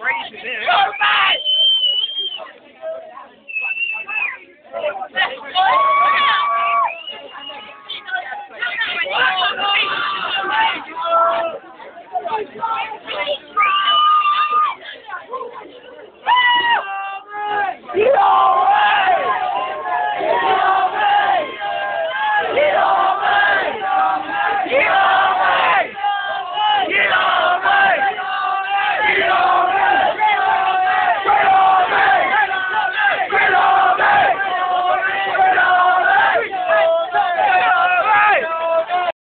Raising it. Thank you.